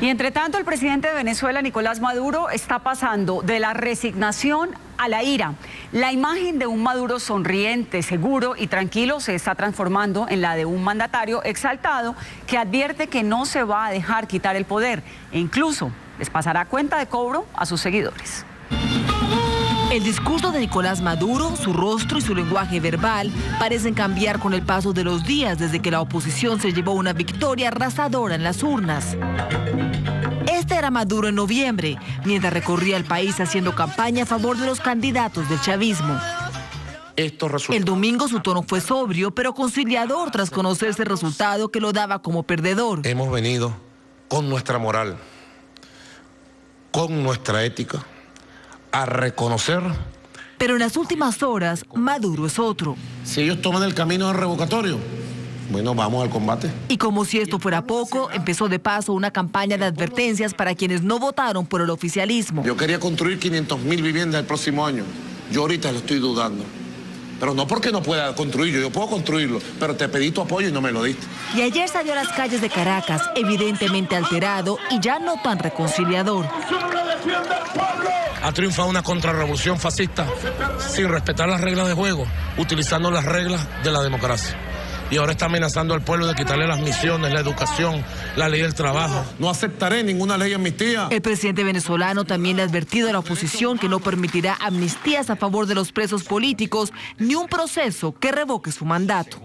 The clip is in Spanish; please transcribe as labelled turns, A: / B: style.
A: Y entre tanto, el presidente de Venezuela, Nicolás Maduro, está pasando de la resignación a la ira. La imagen de un Maduro sonriente, seguro y tranquilo se está transformando en la de un mandatario exaltado que advierte que no se va a dejar quitar el poder e incluso les pasará cuenta de cobro a sus seguidores.
B: El discurso de Nicolás Maduro, su rostro y su lenguaje verbal parecen cambiar con el paso de los días desde que la oposición se llevó una victoria arrasadora en las urnas. Era Maduro en noviembre, mientras recorría el país haciendo campaña a favor de los candidatos del chavismo. El domingo su tono fue sobrio, pero conciliador tras conocerse el resultado que lo daba como perdedor.
C: Hemos venido con nuestra moral, con nuestra ética a reconocer.
B: Pero en las últimas horas, Maduro es otro.
C: Si ellos toman el camino del revocatorio, bueno, vamos al combate.
B: Y como si esto fuera poco, empezó de paso una campaña de advertencias para quienes no votaron por el oficialismo.
C: Yo quería construir 500 mil viviendas el próximo año. Yo ahorita lo estoy dudando. Pero no porque no pueda construirlo, yo puedo construirlo, pero te pedí tu apoyo y no me lo diste.
B: Y ayer salió a las calles de Caracas, evidentemente alterado y ya no tan reconciliador
C: ha triunfado una contrarrevolución fascista sin respetar las reglas de juego, utilizando las reglas de la democracia. Y ahora está amenazando al pueblo de quitarle las misiones, la educación, la ley del trabajo. No aceptaré ninguna ley amnistía.
B: El presidente venezolano también le ha advertido a la oposición que no permitirá amnistías a favor de los presos políticos ni un proceso que revoque su mandato.